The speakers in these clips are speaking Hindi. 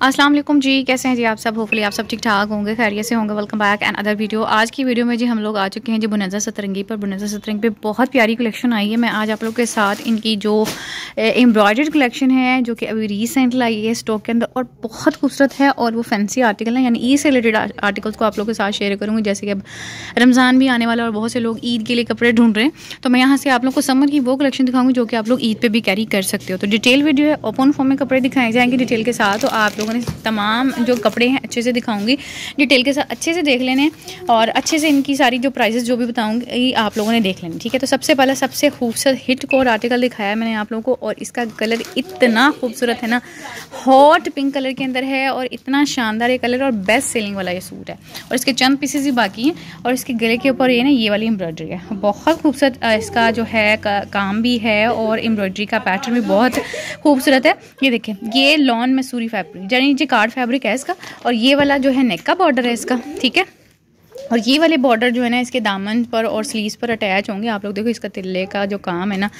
अस्सलाम वालेकुम जी, कैसे हैं जी आप सब? होपफुली आप सब ठीक ठाक होंगे, खैरियत से होंगे। Welcome back and other video आज की वीडियो में जी हम लोग आ चुके हैं जी बुनजा सतरंगी पर। बुनजा सतरंगी पे बहुत प्यारी कलेक्शन आई है। मैं आज आप लोग के साथ इनकी जो एम्ब्रॉयडर्ड कलेक्शन है, जो कि अभी रिसेंट लाई है स्टॉक के अंदर, और बहुत खूबसूरत है, और वो फैंसी आर्टिकल है, यानी ईद से रिलेटेड आर्टिकल्स को आप लोग के साथ शेयर करूँगी। जैसे कि अब रमज़ान भी आने वाला और बहुत से लोग ईद के लिए कपड़े ढूंढ रहे हैं। तो मैं यहाँ से आप लोग को समर की वो कलेक्शन दिखाऊँगी, जो कि आप लोग ईद पर भी कैरी कर सकते हो। तो डिटेल वीडियो है ओपन फॉर्म में कपड़े दिखाए जाएँगे डिटेल के साथ। तो आप लोगों ने तमाम जो कपड़े हैं अच्छे से दिखाऊँगी। डिटेल के साथ अच्छे से देख लेने और अच्छे से इनकी सारी जो प्राइसेस जो भी बताऊँगी, आप लोगों ने देख लेने, ठीक है? तो सबसे पहले, सबसे खूबसूरत हिट कोर आर्टिकल दिखाया है मैंने आप लोगों को और इसका कलर इतना खूबसूरत है ना हॉट पिंक कलर के अंदर है और इतना शानदार ये कलर और बेस्ट सेलिंग वाला ये सूट है। और इसके चंद पीसेज ही बाकी हैं और इसके गले के ऊपर ये ना, ये वाली एम्ब्रॉयडरी है। बहुत खूबसूरत इसका जो है काम भी है और एम्ब्रॉयडरी का पैटर्न भी बहुत खूबसूरत है। ये देखें, ये लॉन मसूरी फैब्रिक यानी जी कार्ड फैब्रिक है इसका और ये वाला जो है नेक का बॉर्डर है इसका, ठीक है? और ये वाले बॉर्डर जो है ना, इसके दामन पर और स्लीव्स पर अटैच होंगे। आप लोग देखो इसका तिल्ले का जो काम है ना,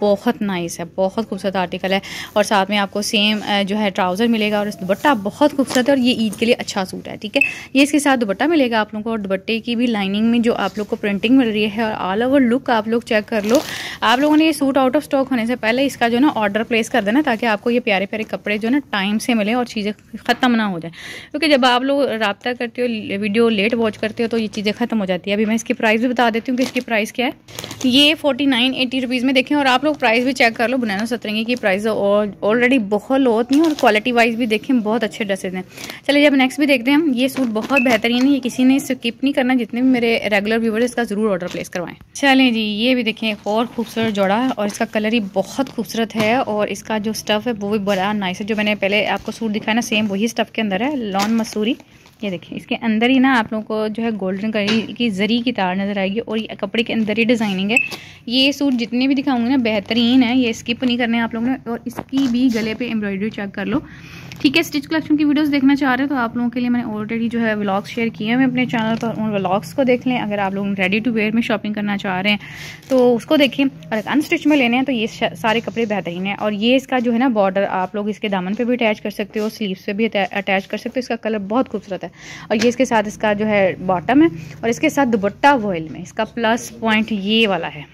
बहुत नाइस है, बहुत खूबसूरत आर्टिकल है। और साथ में आपको सेम जो है ट्राउज़र मिलेगा और दुपट्टा बहुत खूबसूरत है और ये ईद के लिए अच्छा सूट है, ठीक है? ये इसके साथ दुपट्टा मिलेगा आप लोगों को और दुपट्टे की भी लाइनिंग में जो आप लोग को प्रिंटिंग मिल रही है और ऑल ओवर लुक आप लोग चेक कर लो। आप लोगों ने ये सूट आउट ऑफ़ स्टॉक होने से पहले इसका जो ना ऑर्डर प्लेस कर देना ताकि आपको ये प्यारे प्यारे कपड़े जो ना टाइम से मिले और चीज़ें ख़त्म ना हो जाए। क्योंकि जब आप लोग रबता करते हो वीडियो लेट वॉच करते हो तो ये चीज़ें ख़त्म हो जाती है। अभी मैं इसकी प्राइस भी बता देती हूँ कि इसकी प्राइस क्या है। ये फोर्टी नाइन एटी रुपीज़ में देखें और आप लोग प्राइस भी चेक कर लो बनाना सतरंगी की प्राइस ऑलरेडी बहुत लो होती हैं और क्वालिटी वाइज भी देखें, बहुत अच्छे ड्रेसेज हैं। चलिए जब नेक्स्ट भी देखते हैं हम। ये सूट बहुत बेहतरीन है, ये किसी ने स्किप नहीं करना, जितने भी मेरे रेगुलर व्यूवर इसका ज़रूर ऑर्डर प्लेस करवाएँ। चलें जी, ये भी देखें, और खूबसूरत जोड़ा है और इसका कलर ही बहुत खूबसूरत है और इसका जो स्टफ़ है, वो भी बड़ा नाइस है। जो मैंने पहले आपको सूट दिखाया ना सेम वही स्टफ़ के अंदर है लॉन मसूरी ये देखिए, इसके अंदर ही ना आप लोगों को जो है गोल्डन कलर की जरी की तार नज़र आएगी और ये कपड़े के अंदर ही डिज़ाइनिंग है। ये सूट जितने भी दिखाऊँगी ना, बेहतरीन है, ये स्किप नहीं करने आप लोगों ने और इसकी भी गले पे एम्ब्रॉयडरी चेक कर लो। ठीक है स्टिच कलेक्शन की वीडियोस देखना चाह रहे हो तो आप लोगों के लिए मैंने ऑलरेडी जो है व्लॉग्स शेयर किए हैं अपने चैनल पर। उन व्लॉग्स को देख लें। अगर आप लोग रेडी टू वेयर में शॉपिंग करना चाह रहे हैं तो उसको देखें। और अगर अनस्टिच में लेने हैं तो ये सारे कपड़े बेहतरीन हैं। और ये इसका जो है ना बॉर्डर आप लोग इसके दामन पर भी अटैच कर सकते हो स्लीव्स पर भी अटैच कर सकते हो। इसका कलर बहुत खूबसूरत है। और ये इसके साथ इसका जो है बॉटम है। और इसके साथ दुबट्टा वॉयल में, इसका प्लस पॉइंट ये वाला है।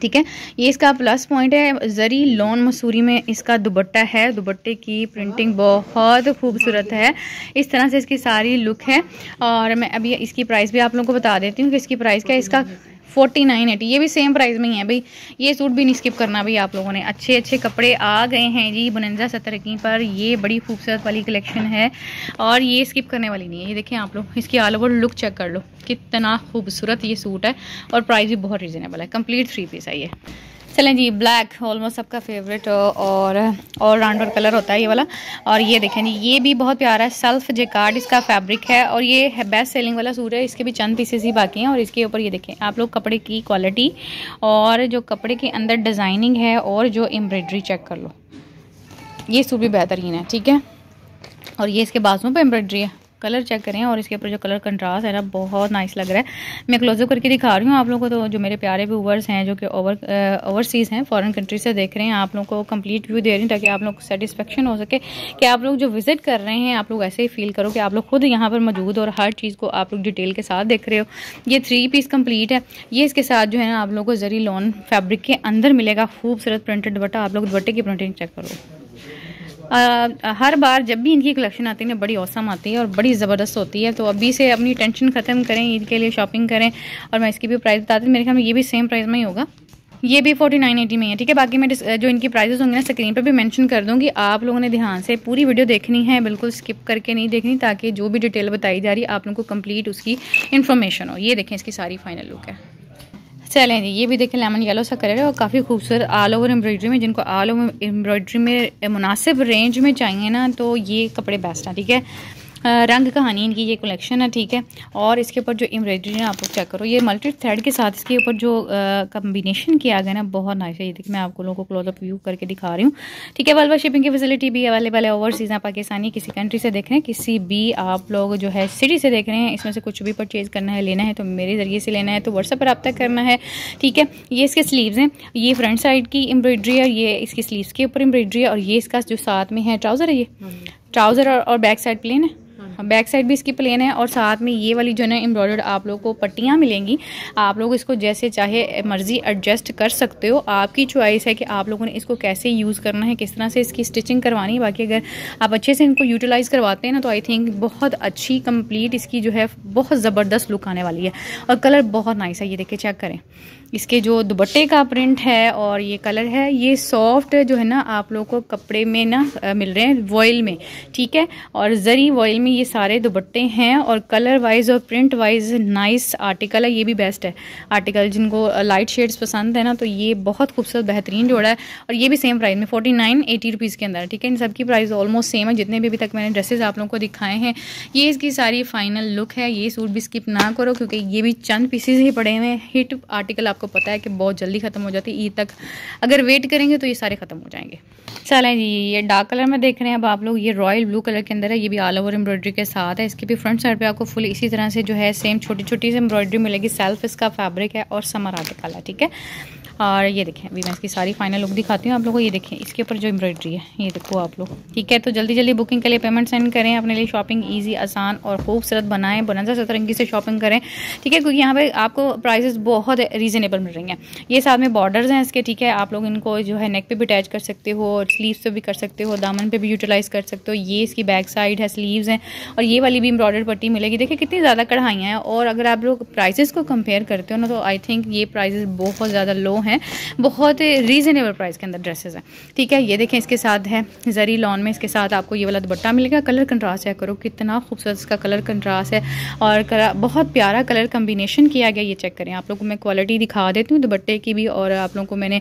ठीक है? ये इसका प्लस पॉइंट है, जरी लॉन मसूरी में इसका दुबट्टा है। दुबट्टे की प्रिंटिंग बहुत खूबसूरत है। इस तरह से इसकी सारी लुक है। और मैं अभी इसकी प्राइस भी आप लोगों को बता देती हूँ कि इसकी प्राइस क्या है? इसका फोर्टी नाइन एटी। ये भी सेम प्राइस में ही है भाई। ये सूट भी नहीं स्किप करना भाई आप लोगों ने। अच्छे अच्छे कपड़े आ गए हैं जी बुनंजा सत्तर की पर। ये बड़ी खूबसूरत वाली कलेक्शन है और ये स्किप करने वाली नहीं है। ये देखें आप लोग, इसकी ऑल ओवर लुक चेक कर लो। कितना खूबसूरत ये सूट है और प्राइस भी बहुत रिजनेबल है। कंप्लीट थ्री पीस है ये। चलें जी ब्लैक ऑलमोस्ट सबका फेवरेट और ऑल राउंडर कलर होता है ये वाला। और ये देखें जी, ये भी बहुत प्यारा है सेल्फ जेकार्ड इसका फैब्रिक है, और ये है बेस्ट सेलिंग वाला सूट है, इसके भी चंद पीसेस ही बाकी हैं, और इसके ऊपर ये देखें, आप लोग कपड़े की क्वालिटी और जो कपड़े के अंदर डिज़ाइनिंग है, और जो एम्ब्रॉयड्री चेक कर लो। ये सूट भी बेहतरीन है, ठीक है? और ये इसके बाजुओं पर एम्ब्रॉयड्री है। कलर चेक करें और इसके ऊपर जो कलर कंट्रास्ट है ना, बहुत नाइस लग रहा है। मैं क्लोजअप करके दिखा रही हूँ आप लोगों को तो जो मेरे प्यारे व्यूवर्स हैं, जो कि ओवर ओवरसीज़ हैं फॉरेन कंट्री से देख रहे हैं, आप लोगों को कंप्लीट व्यू दे रही हूँ ताकि आप लोग को सेटिस्फेक्शन हो सके कि आप लोग जो विज़िट कर रहे हैं, आप लोग ऐसे ही फील करो कि आप लोग खुद यहाँ पर मौजूद और हर चीज़ को आप लोग डिटेल के साथ देख रहे हो। ये थ्री पीस कंप्लीट है। ये इसके साथ जो है ना, आप लोग को जरी लॉन फैब्रिक के अंदर मिलेगा। खूबसूरत प्रिंटेड दुपट्टा, आप लोग दुपट्टे की प्रिंटिंग चेक करो। आ, हर बार जब भी इनकी कलेक्शन आती है ना बड़ी औसम आती है और बड़ी ज़बरदस्त होती है तो अभी से अपनी टेंशन ख़त्म करें ईद के लिए शॉपिंग करें और मैं इसकी भी प्राइस बताती हूँ मेरे ख्याल में ये भी सेम प्राइस में ही होगा। ये भी फोर्टी नाइन एटी में है ठीक है? बाकी मैं जो इनकी प्राइजेस होंगे ना स्क्रीन पर भी मेंशन कर दूँगी। आप लोगों ने ध्यान से पूरी वीडियो देखनी है बिल्कुल स्किप करके नहीं देखनी ताकि जो भी डिटेल बताई जा रही है आप लोगों को कंप्लीट उसकी इन्फॉर्मेशन हो। ये देखें इसकी सारी फाइनल लुक है। चलें जी ये भी देखें लेमन येलो सा कलर है और काफ़ी खूबसूरत आल ओवर एम्ब्रॉयडरी में, जिनको ऑल ओवर एम्ब्रॉयडरी में मुनासिब रेंज में चाहिए ना तो ये कपड़े बेस्ट हैं, ठीक है? रंग कहानी इनकी ये कलेक्शन है ठीक है? और इसके ऊपर जो एम्ब्रॉयडरी है आप लोग चेक करो। ये मल्टी थ्रेड के साथ इसके ऊपर जो कम्बिनेशन किया गया ना बहुत नाइस है। ये देखिए मैं आप लोगों को क्लोजअप व्यू करके दिखा रही हूँ। ठीक है वालवा शिपिंग की फैसिलिटी भी अवेलेबल है ओवरसीज़ है पाकिस्तानी किसी कंट्री से देख रहे हैं किसी भी आप लोग जो है सिटी से देख रहे हैं इसमें से कुछ भी परचेज़ करना है लेना है तो मेरे ज़रिए से लेना है तो व्हाट्सअप पर रब्ता करना है ठीक है? ये इसके स्लीव्स हैं ये फ्रंट साइड की एम्ब्रॉयडरी है ये इसकी स्लीव्स के ऊपर एम्ब्रॉयडरी है और ये इसका जो साथ में है ट्राउज़र है ये? ट्राउज़र और बैक साइड प्लेन है? बैक साइड भी इसकी प्लेन है और साथ में ये वाली जो है ना एम्ब्रॉयडर्ड आप लोग को पट्टियाँ मिलेंगी। आप लोग इसको जैसे चाहे मर्ज़ी एडजस्ट कर सकते हो। आपकी चॉइस है कि आप लोगों ने इसको कैसे यूज़ करना है, किस तरह से इसकी स्टिचिंग करवानी है। बाकी अगर आप अच्छे से इनको यूटिलाइज़ करवाते हैं ना तो आई थिंक बहुत अच्छी कंप्लीट इसकी जो है, बहुत ज़बरदस्त लुक आने वाली है। और कलर बहुत नाइस है, ये देखे चेक करें। इसके जो दुबट्टे का प्रिंट है और ये कलर है, ये सॉफ्ट जो है ना, आप लोग को कपड़े में ना मिल रहे हैं वॉयल में, ठीक है? और जरी वॉयल में ये सारे दुबट्टे हैं और कलर वाइज और प्रिंट वाइज नाइस आर्टिकल है, ये भी बेस्ट है। आर्टिकल जिनको लाइट शेड्स पसंद है ना तो ये बहुत खूबसूरत, बेहतरीन जोड़ा है। और ये भी सेम प्राइस में फोर्टी नाइन एटी रुपीज़ के अंदर। ठीक है, इन सबकी प्राइस ऑलमोस्ट सेम है, जितने भी अभी तक मैंने ड्रेसेस आप लोगों को दिखाए हैं। ये इसकी सारी फाइनल लुक है, ये सूट भी स्किप ना करो, क्योंकि ये भी चंद पीसेज ही पड़े हुए हिट आर्टिकल आपको पता है कि बहुत जल्दी ख़त्म हो जाती है, ईद तक। अगर वेट करेंगे तो ये सारे ख़त्म हो जाएँगे। चलें जी, ये डार्क कलर में देख रहे हैं, अब आप लोग, ये रॉयल ब्लू कलर के अंदर है, ये भी ऑल ओवर एम्ब्रॉयडरी के साथ है। इसके भी फ्रंट साइड पे आपको फुल इसी तरह से जो है सेम छोटी छोटी सी एम्ब्रॉयडरी मिलेगी। सेल्फ इसका फैब्रिक है और समर आर्टिकल है ठीक है? और ये देखें, अभी मैं इसकी सारी फाइनल लुक दिखाती हूँ, आप लोगों को ये देखें, इसके ऊपर जो एम्ब्रॉयडरी है, ये देखो आप लोग। ठीक है तो जल्दी जल्दी बुकिंग के लिए पेमेंट सेंड करें, अपने लिए शॉपिंग ईजी आसान और खूबसूरत बनाएँ बनंजा सतरंगी से शॉपिंग करें। ठीक है, क्योंकि यहाँ पर आपको प्राइसेस बहुत रीज़नेबल मिल रही हैं। ये साथ में बॉर्डर्स हैं इसके, ठीक है, आप लोग इनको जो है नेक पे भी अटैच कर सकते हो और स्लीव से भी कर सकते हो, दामन पर भी यूटिलाइज़ कर सकते हो। ये इसकी बैक साइड है स्लीव्स हैं, और ये वाली भी एम्ब्रॉयडर पट्टी मिलेगी। देखिए, कितनी ज़्यादा कढ़ाइयाँ हैं, और अगर आप लोग प्राइसेस को कंपेयर करते हो ना तो आई थिंक ये प्राइजेस बहुत ज़्यादा लो हैं, बहुत रीज़नेबल प्राइस के अंदर ड्रेसेस हैं। ठीक है, ये देखें इसके साथ है जरी लॉन में इसके साथ आपको ये वाला दुपट्टा मिलेगा कलर कंट्रास्ट है, करो कितना खूबसूरत इसका कलर कंट्रास्ट है। और बहुत प्यारा कलर कम्बिनेशन किया गया, ये चेक करें। आप लोग को मैं क्वालिटी दिखा देती हूँ दुपट्टे की भी, और आप लोगों को मैंने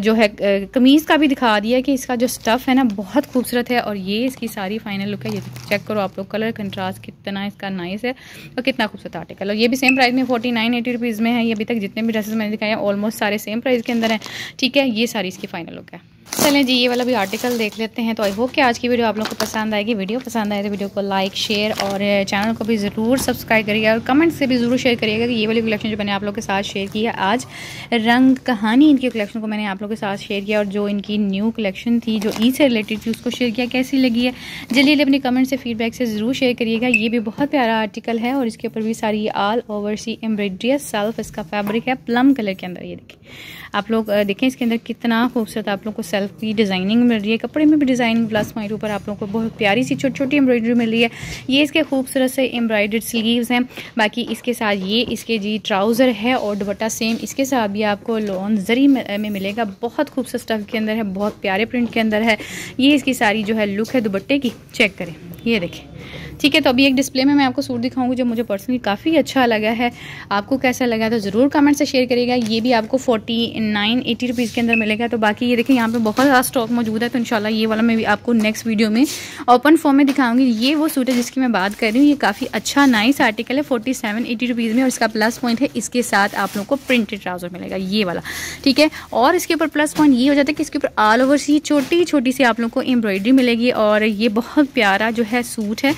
जो है कमीज़ का भी दिखा दिया कि इसका जो स्टफ़ है ना, बहुत खूबसूरत है। और ये इसकी सारी फाइनल लुक है, ये चेक करो आप लोग कलर कंट्रास्ट कितना इसका नाइस है और कितना खूबसूरत आर्टिकल और ये भी सेम प्राइस में फोर्टी नाइन एटी रुपीज़ में है। ये अभी तक जितने भी ड्रेसेस मैंने दिखाए ऑलमोस्ट सारे सेम प्राइस के अंदर है। ठीक है ये सारी इसकी फाइनल लुक है। चलें जी, ये वाला भी आर्टिकल देख लेते हैं। तो आई होप कि आज की वीडियो आप लोगों को पसंद आएगी। वीडियो पसंद आए तो वीडियो को लाइक शेयर और चैनल को भी ज़रूर सब्सक्राइब करिएगा और कमेंट से भी ज़रूर शेयर करिएगा कि ये वाली कलेक्शन जो मैंने आप लोगों के साथ शेयर की है, आज रंग कहानी इनकी कलेक्शन को मैंने आप लोगों के साथ शेयर किया और जो इनकी न्यू कलेक्शन थी, जो ई से रिलेटेड थी, उसको शेयर किया, कैसी लगी है? जल्दी अपने कमेंट से फीडबैक से ज़रूर शेयर करिएगा। ये भी बहुत प्यारा आर्टिकल है और इसके ऊपर भी सारी ऑल ओवर सी एम्ब्रॉयड्री सेल्फ इसका फैब्रिक है प्लम कलर के अंदर। ये देखें आप लोग देखें इसके अंदर कितना खूबसूरत आप लोग को सेल्फ की डिज़ाइनिंग मिल रही है, कपड़े में भी डिज़ाइनिंग प्लस पॉइंट ऊपर आप लोगों को बहुत प्यारी सी छोटी छोटी एम्ब्रॉयडरी मिल रही है। ये इसके खूबसूरत से एम्ब्रॉयडर्ड स्लीव्स हैं, बाकी इसके साथ ये इसके जी ट्राउज़र है और दुपट्टा सेम इसके साथ भी आपको लोन जरी में मिलेगा, बहुत खूबसूरत स्टफ़ के अंदर है, बहुत प्यारे प्रिंट के अंदर है। ये इसकी सारी जो है लुक है दुपट्टे की चेक करें, ये देखें। ठीक है तो अभी एक डिस्प्ले में मैं आपको सूट दिखाऊँगी जो मुझे पर्सनली काफ़ी अच्छा लगा है। आपको कैसा लगा तो ज़रूर कमेंट से शेयर करिएगा। ये भी आपको फोर्टी नाइन एटी रुपीज़ के अंदर मिलेगा। तो बाकी ये देखिए, यहाँ पे बहुत ज़्यादा स्टॉक मौजूद है तो इनशाला ये वाला मैं भी आपको नेक्स्ट वीडियो में ओपन फॉर्म में दिखाऊँगी। ये वो सूट है जिसकी मैं बात कर रही हूँ, ये काफ़ी अच्छा नाइस आर्टिकल है फोर्टी सेवन एटी रुपीज़ में, और इसका प्लस पॉइंट है, इसके साथ आप लोग को प्रिंटेड ट्राउज़र मिलेगा, ये वाला। ठीक है, और इसके ऊपर प्लस पॉइंट ये हो जाता है कि इसके ऊपर ऑल ओवर सी छोटी छोटी सी आप लोग को एम्ब्रॉयडरी मिलेगी, और ये बहुत प्यारा जो है सूट है।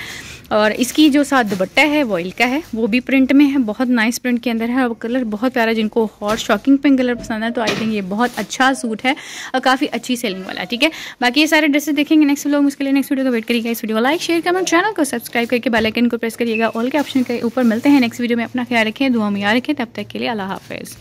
और इसकी जो साथ दुपट्टा है वॉइल का है, वो भी प्रिंट में है, बहुत नाइस प्रिंट के अंदर है, और कलर बहुत प्यारा, जिनको हॉट शॉकिंग पिंक कलर पसंद है तो आई थिंक ये बहुत अच्छा सूट है, और काफ़ी अच्छी सेलिंग वाला, ठीक है? बाकी ये सारे ड्रेसेस देखेंगे नेक्स्ट लोग उसके लिए नेक्स्ट वीडियो को वेट करिएगा, इस वीडियो को लाइक शेयर कमेंट चैनल को सब्सक्राइब करके बेलाइकन को प्रेस करिएगा ऑल के ऑप्शन के ऊपर मिलते हैं नेक्स्ट वीडियो में अपना ख्याल रखें दुआ में याद रखें, तब तक के लिए अल्लाह हाफिज़।